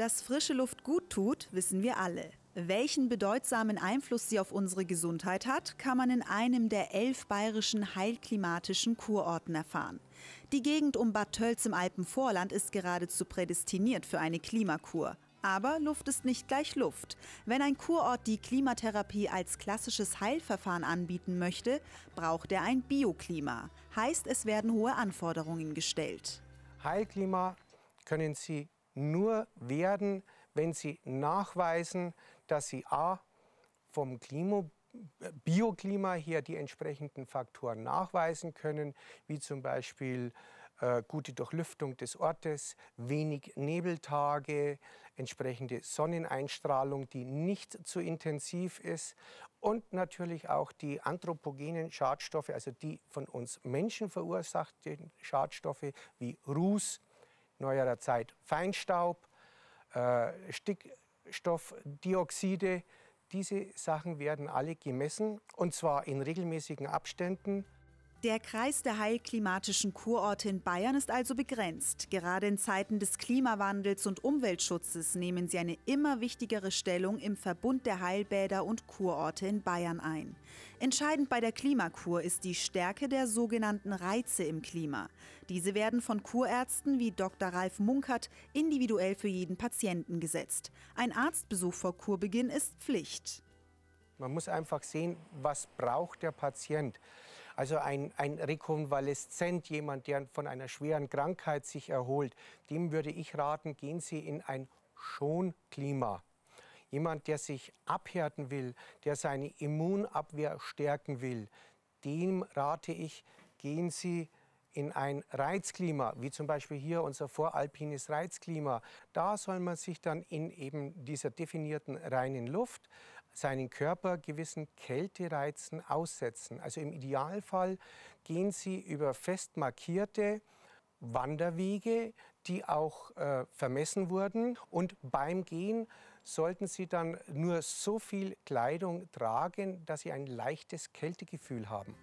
Dass frische Luft gut tut, wissen wir alle. Welchen bedeutsamen Einfluss sie auf unsere Gesundheit hat, kann man in einem der elf bayerischen heilklimatischen Kurorten erfahren. Die Gegend um Bad Tölz im Alpenvorland ist geradezu prädestiniert für eine Klimakur. Aber Luft ist nicht gleich Luft. Wenn ein Kurort die Klimatherapie als klassisches Heilverfahren anbieten möchte, braucht er ein Bioklima. Heißt, es werden hohe Anforderungen gestellt. Heilklima können Sie nur werden, wenn Sie nachweisen, dass Sie a. vom Klima, Bioklima her die entsprechenden Faktoren nachweisen können, wie zum Beispiel äh, gute Durchlüftung des Ortes, wenig Nebeltage, entsprechende Sonneneinstrahlung, die nicht zu intensiv ist und natürlich auch die anthropogenen Schadstoffe, also die von uns Menschen verursachten Schadstoffe wie Ruß, neuerer Zeit Feinstaub, äh, Stickstoffdioxide. Diese Sachen werden alle gemessen und zwar in regelmäßigen Abständen. Der Kreis der heilklimatischen Kurorte in Bayern ist also begrenzt. Gerade in Zeiten des Klimawandels und Umweltschutzes nehmen sie eine immer wichtigere Stellung im Verbund der Heilbäder und Kurorte in Bayern ein. Entscheidend bei der Klimakur ist die Stärke der sogenannten Reize im Klima. Diese werden von Kurärzten wie Dr. Ralf Munkert individuell für jeden Patienten gesetzt. Ein Arztbesuch vor Kurbeginn ist Pflicht. Man muss einfach sehen, was braucht der Patient. Also ein, ein Rekonvaleszent, jemand, der von einer schweren Krankheit sich erholt, dem würde ich raten, gehen Sie in ein Schonklima. Jemand, der sich abhärten will, der seine Immunabwehr stärken will, dem rate ich, gehen Sie in ein Reizklima, wie zum Beispiel hier unser voralpines Reizklima. Da soll man sich dann in eben dieser definierten reinen Luft seinen Körper gewissen Kältereizen aussetzen. Also im Idealfall gehen Sie über fest markierte Wanderwege, die auch äh, vermessen wurden. Und beim Gehen sollten Sie dann nur so viel Kleidung tragen, dass Sie ein leichtes Kältegefühl haben.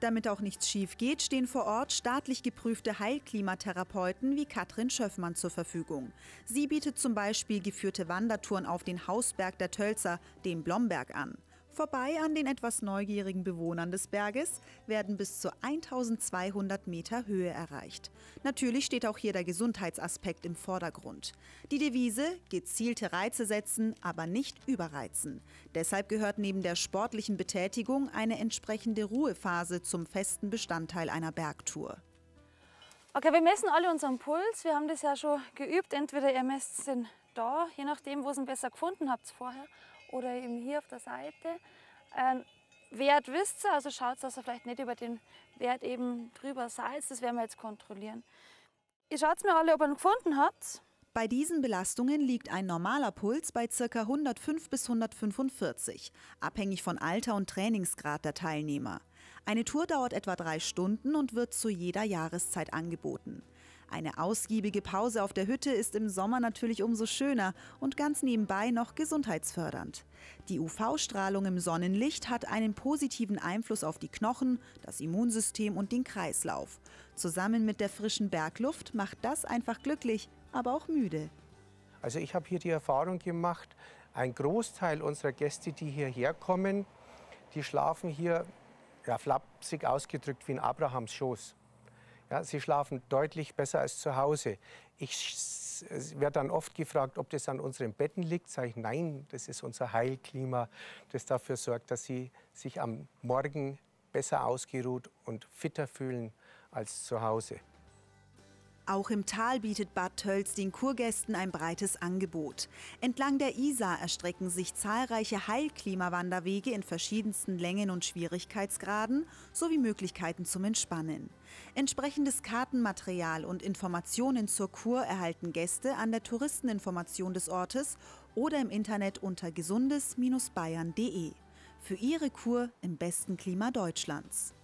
Damit auch nichts schief geht, stehen vor Ort staatlich geprüfte Heilklimatherapeuten wie Katrin Schöffmann zur Verfügung. Sie bietet zum Beispiel geführte Wandertouren auf den Hausberg der Tölzer, dem Blomberg, an. Vorbei an den etwas neugierigen Bewohnern des Berges werden bis zu 1200 Meter Höhe erreicht. Natürlich steht auch hier der Gesundheitsaspekt im Vordergrund. Die Devise, gezielte Reize setzen, aber nicht überreizen. Deshalb gehört neben der sportlichen Betätigung eine entsprechende Ruhephase zum festen Bestandteil einer Bergtour. Okay, wir messen alle unseren Puls. Wir haben das ja schon geübt. Entweder ihr messt den da, je nachdem, wo ihr ihn besser gefunden habt vorher, oder eben hier auf der Seite. Ähm, Wert wisst ihr, also schaut, dass ihr vielleicht nicht über den Wert eben drüber seid. Das werden wir jetzt kontrollieren. Ihr schaut mir alle, ob ihr ihn gefunden habt. Bei diesen Belastungen liegt ein normaler Puls bei ca. 105 bis 145, abhängig von Alter und Trainingsgrad der Teilnehmer. Eine Tour dauert etwa drei Stunden und wird zu jeder Jahreszeit angeboten. Eine ausgiebige Pause auf der Hütte ist im Sommer natürlich umso schöner und ganz nebenbei noch gesundheitsfördernd. Die UV-Strahlung im Sonnenlicht hat einen positiven Einfluss auf die Knochen, das Immunsystem und den Kreislauf. Zusammen mit der frischen Bergluft macht das einfach glücklich, aber auch müde. Also ich habe hier die Erfahrung gemacht, ein Großteil unserer Gäste, die hierher kommen, die schlafen hier, ja, flapsig ausgedrückt, wie in Abrahams Schoß. Ja, sie schlafen deutlich besser als zu Hause. Ich werde dann oft gefragt, ob das an unseren Betten liegt. Sage ich, nein, das ist unser Heilklima, das dafür sorgt, dass sie sich am Morgen besser ausgeruht und fitter fühlen als zu Hause. Auch im Tal bietet Bad Tölz den Kurgästen ein breites Angebot. Entlang der Isar erstrecken sich zahlreiche Heilklimawanderwege in verschiedensten Längen und Schwierigkeitsgraden sowie Möglichkeiten zum Entspannen. Entsprechendes Kartenmaterial und Informationen zur Kur erhalten Gäste an der Touristeninformation des Ortes oder im Internet unter gesundes-bayern.de. Für ihre Kur im besten Klima Deutschlands.